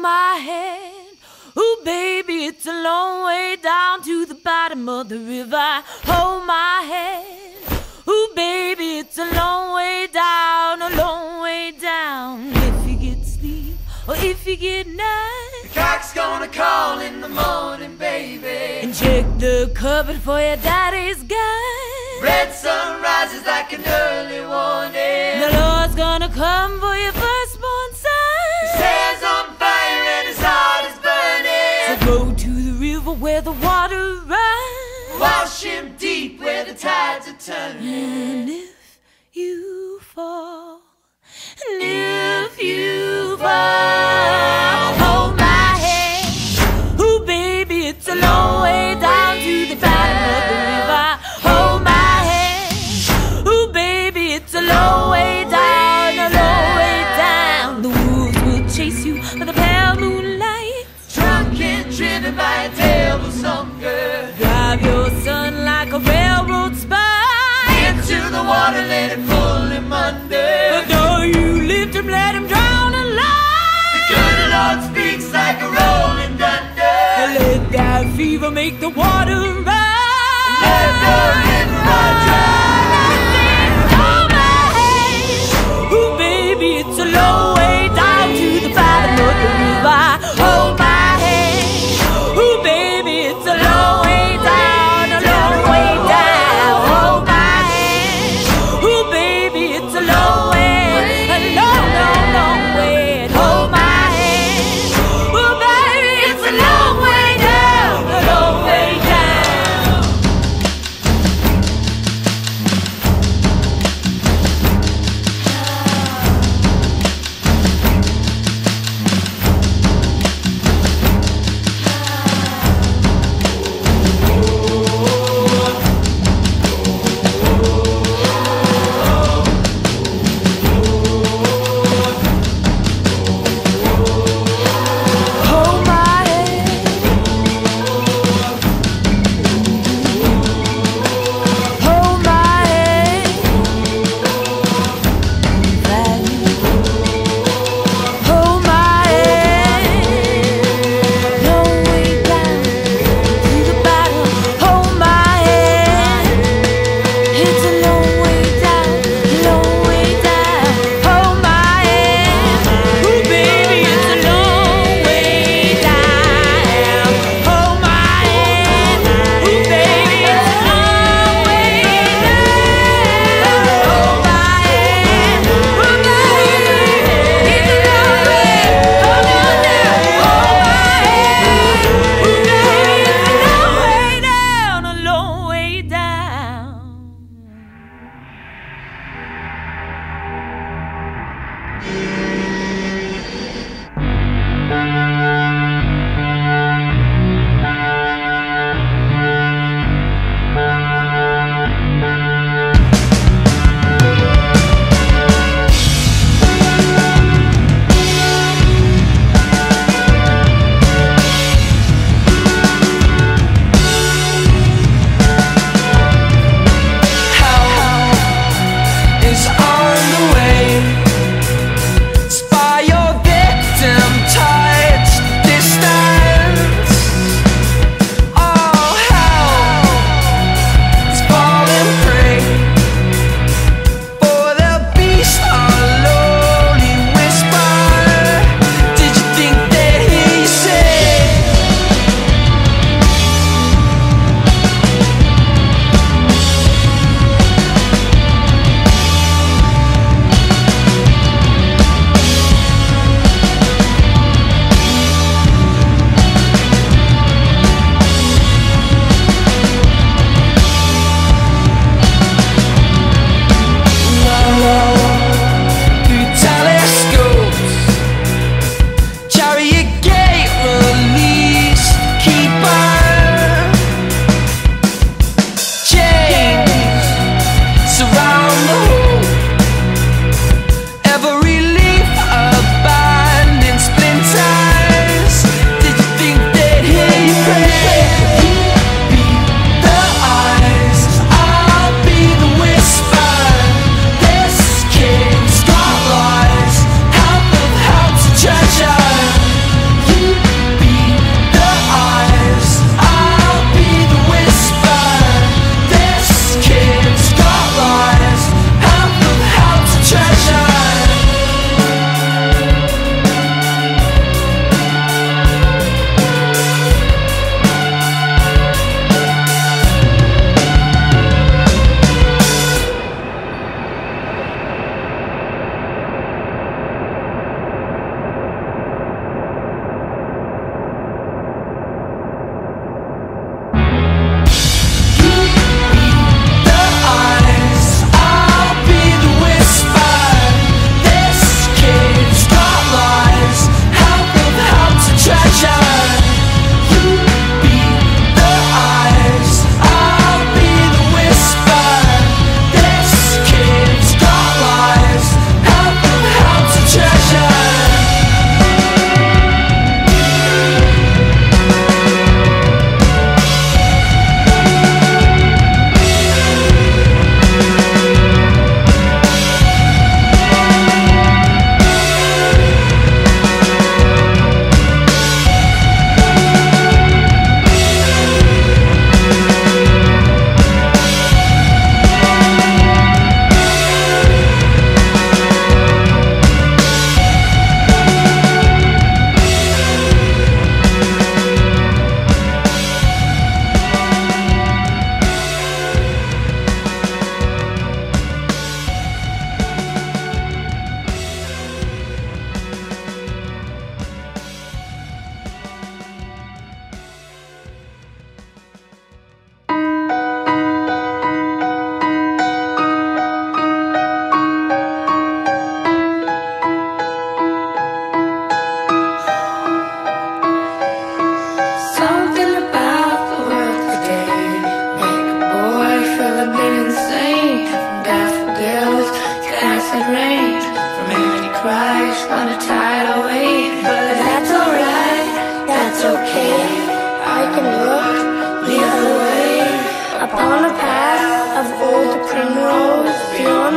my hand. Ooh, baby, it's a long way down to the bottom of the river. Hold my hand. Ooh, baby, it's a long way down, a long way down. If you get sleep or if you get night. The cock's gonna call in the morning, baby. And check the cupboard for your daddy's gun. Red sun rises like an early warning. The Lord's gonna come for your river where the water runs. Wash him deep where the tides are turning. And if you fall, Lord speaks like a rolling thunder. Fever make the water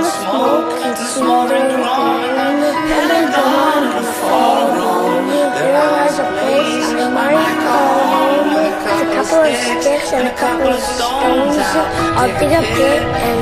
the smoke and smoldering ground. And the Pentagon and the forum, there lies a place I call home. With a couple of sticks and a couple of stones, I'll dig a pit and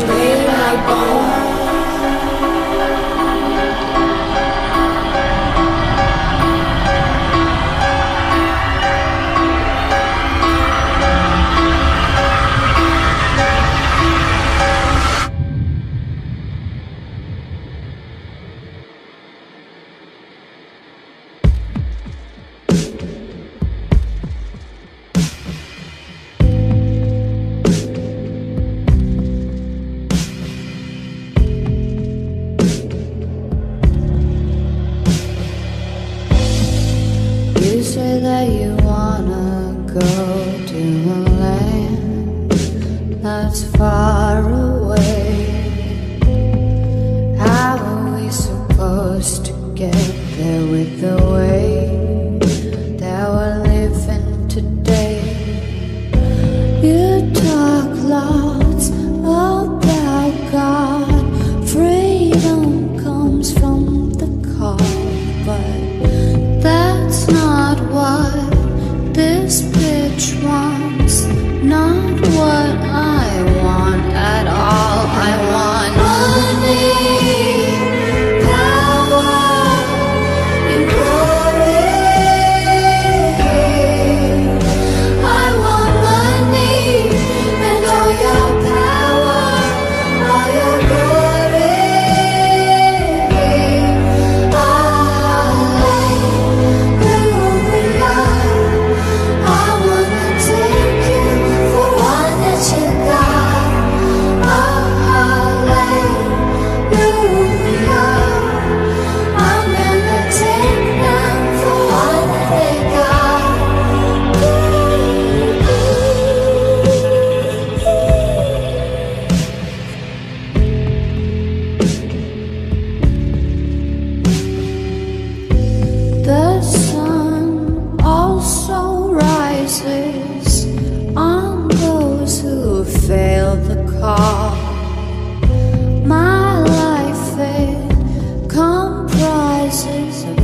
That you wanna go to a land that's far away.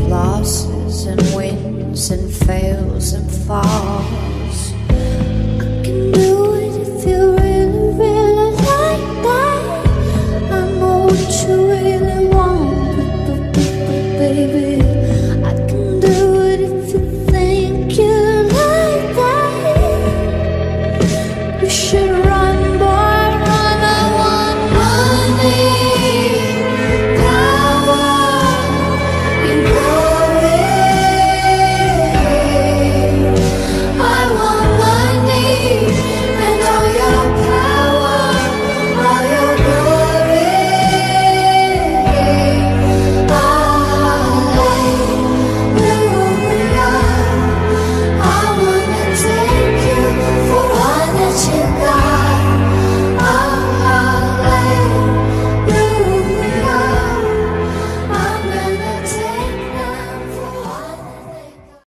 losses and wins and fails and falls.